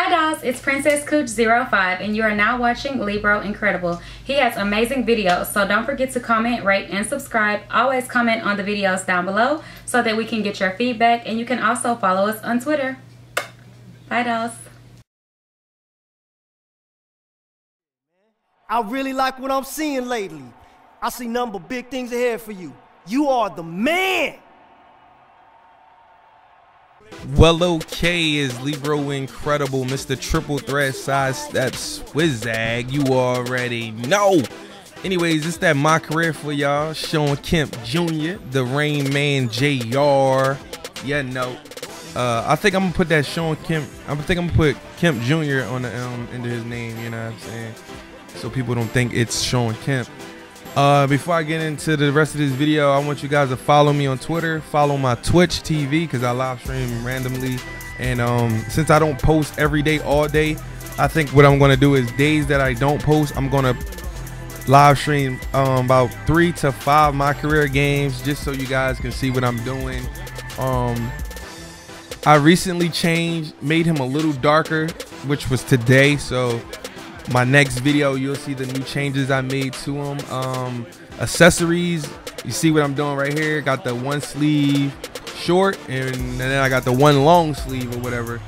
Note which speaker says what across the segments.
Speaker 1: Hi dolls, it's Princess Kooch05 and you are now watching Libro Incredible. He has amazing videos, so don't forget to comment, rate, and subscribe. Always comment on the videos down below so that we can get your feedback and you can also follow us on Twitter. Bye dolls.
Speaker 2: I really like what I'm seeing lately. I see number big things ahead for you. You are the man.
Speaker 3: Well, okay, is Libro incredible, Mr. Triple Threat Sidestep Swizzag. You already know. Anyways, it's that my career for y'all. Shawn Kemp Jr., the Rain Man Jr. Yeah, no. Uh, I think I'm gonna put that Shawn Kemp. I think I'm gonna put Kemp Jr. on the um into his name. You know what I'm saying? So people don't think it's Shawn Kemp. Uh, before I get into the rest of this video, I want you guys to follow me on Twitter, follow my Twitch TV because I live stream randomly. And um, since I don't post every day, all day, I think what I'm gonna do is days that I don't post, I'm gonna live stream um, about three to five my career games just so you guys can see what I'm doing. Um, I recently changed, made him a little darker, which was today. So my next video you'll see the new changes i made to them um accessories you see what i'm doing right here? Got the one sleeve short and, and then i got the one long sleeve or whatever.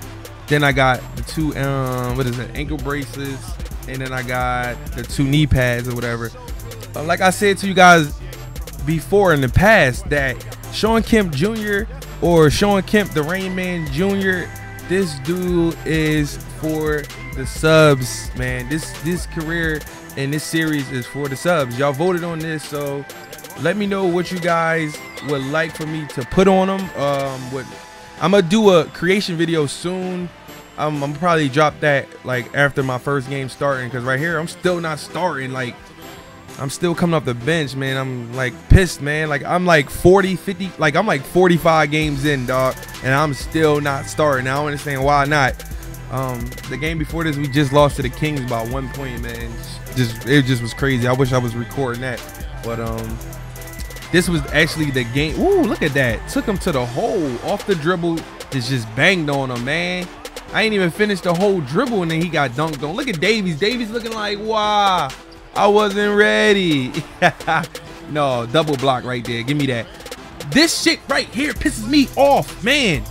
Speaker 3: Then i got the two um what is it ankle bracelets and then i got the two knee pads or whatever. Uh, like i said to you guys before in the past that shawn kemp jr or shawn kemp the rain man jr this dude is for the subs, man. This this career and this series is for the subs. Y'all voted on this, so let me know what you guys would like for me to put on them. Um, what I'm gonna do a creation video soon. I'm, I'm probably drop that like after my first game starting because right here I'm still not starting. Like I'm still coming off the bench, man. I'm like pissed, man. Like I'm like 40, 50, like I'm like 45 games in, dog, and I'm still not starting. I don't understand why not. Um, the game before this, we just lost to the Kings by one point, man. Just it just was crazy. I wish I was recording that, but um, this was actually the game. Ooh, look at that! Took him to the hole off the dribble. It's just banged on him, man. I ain't even finished the whole dribble, and then he got dunked on. Look at Davies. Davies looking like wow. I wasn't ready. no, double block right there. Give me that. This shit right here pisses me off, man.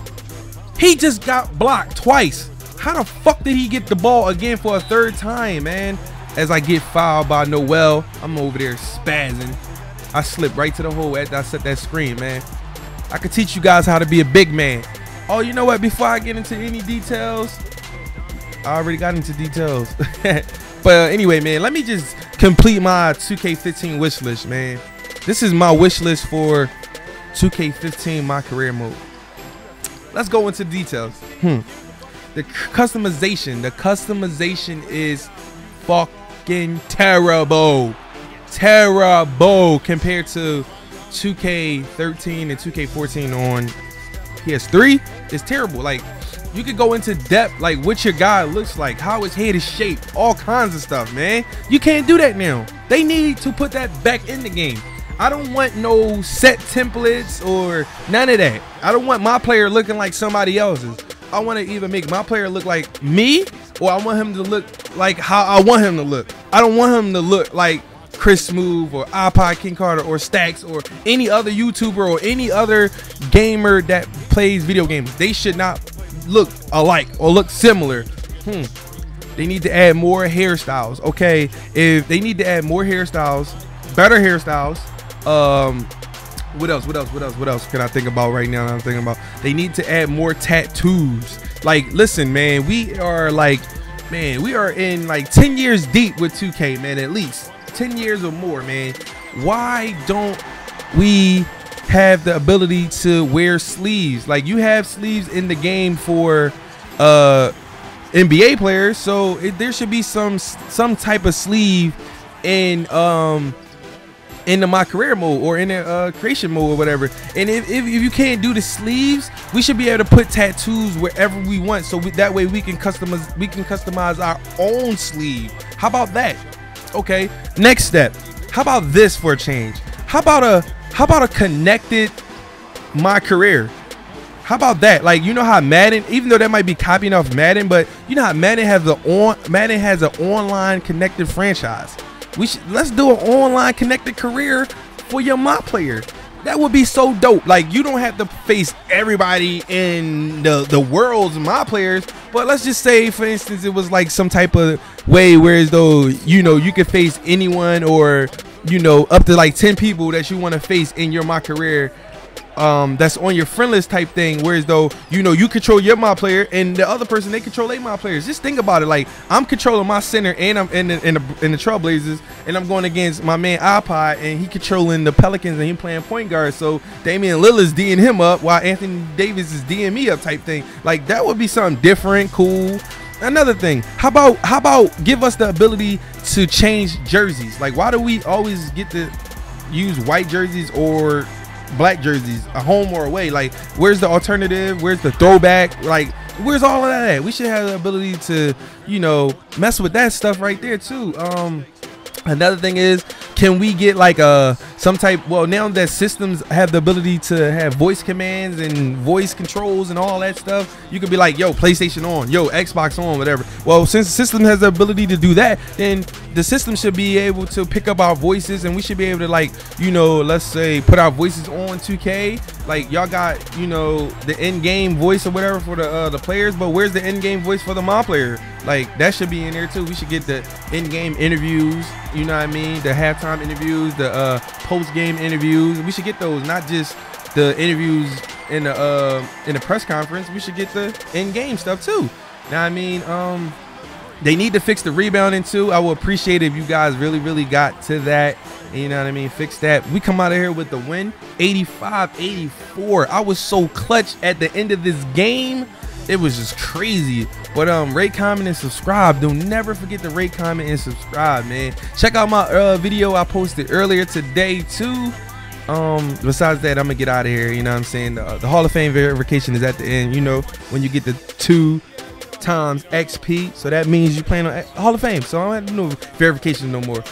Speaker 3: He just got blocked twice. How the fuck did he get the ball again for a third time, man? As I get fouled by Noel, I'm over there spazzing. I slip right to the hole after I set that screen, man. I could teach you guys how to be a big man. Oh, you know what? Before I get into any details, I already got into details. but anyway, man, let me just complete my 2K15 wish list, man. This is my wish list for 2K15 my career mode. Let's go into details. Hmm the customization the customization is fucking terrible terrible compared to 2k13 and 2k14 on ps3 it's terrible like you could go into depth like what your guy looks like how his head is shaped all kinds of stuff man you can't do that now they need to put that back in the game I don't want no set templates or none of that. I don't want my player looking like somebody else's. I want to either make my player look like me or I want him to look like how I want him to look. I don't want him to look like Chris Smoove or iPod King Carter or Stacks or any other YouTuber or any other gamer that plays video games. They should not look alike or look similar. Hmm. They need to add more hairstyles. Okay, if they need to add more hairstyles, better hairstyles, um, what else? What else? What else? What else can I think about right now? I'm thinking about they need to add more tattoos. Like, listen, man, we are like, man, we are in like 10 years deep with 2K, man, at least 10 years or more, man. Why don't we have the ability to wear sleeves? Like, you have sleeves in the game for uh NBA players, so it, there should be some some type of sleeve in um in the my career mode or in the uh, creation mode or whatever. And if, if, if, you can't do the sleeves, we should be able to put tattoos wherever we want. So we, that way we can customize we can customize our own sleeve. How about that? Okay. Next step. How about this for a change? How about a how about a connected my career? How about that? Like you know how Madden, even though that might be copying off Madden, but you know how Madden has the on Madden has an online connected franchise. We should let's do an online connected career for your MOT player. That would be so dope. Like you don't have to face everybody in the the world's MOT players, but let's just say, for instance, it was like some type of way where as though you know you could face anyone or you know up to like ten people that you want to face in your my career um, that's on your friend list type thing. Whereas though you know you control your my player and the other person they control their my players. Just think about it. Like I'm controlling my center and I'm in the in the, in the Trailblazers and I'm going against my man iPod and he controlling the Pelicans and he playing point guard. So Damian Lillard's D'ing him up while Anthony Davis is D'ing me up type thing. Like that would be something different, cool. Another thing, how about how about give us the ability to change jerseys? Like why do we always get to use white jerseys or black jerseys, a home or away. Like, where's the alternative? Where's the throwback? Like, where's all of that? at? We should have the ability to, you know, mess with that stuff right there too. Um, another thing is can we get like a some type well now that systems have the ability to have voice commands and voice controls and all that stuff you could be like yo playstation on yo xbox on whatever. Well since the system has the ability to do that then the system should be able to pick up our voices and we should be able to like you know let's say put our voices on 2k like y'all got you know the in-game voice or whatever for the uh, the players but where's the in-game voice for the mod player like that should be in there too we should get the in-game interviews you know what i mean the halftime interviews, the uh, post game interviews. We should get those, not just the interviews in the uh, in the press conference. We should get the in game stuff too. Now I mean, um, they need to fix the rebounding too. I would appreciate if you guys really, really got to that. You know what I mean? Fix that. We come out of here with the win 85 84. I was so clutch at the end of this game it was just crazy. But um, rate, comment, and subscribe. Don't never forget to rate, comment, and subscribe, man. Check out my uh, video I posted earlier today too. Um, besides that, I'm gonna get out of here. You know what I'm saying? The, the Hall of Fame verification is at the end. You know, when you get the two times XP, so that means you playing on Hall of Fame. So I don't have to do no verification no more.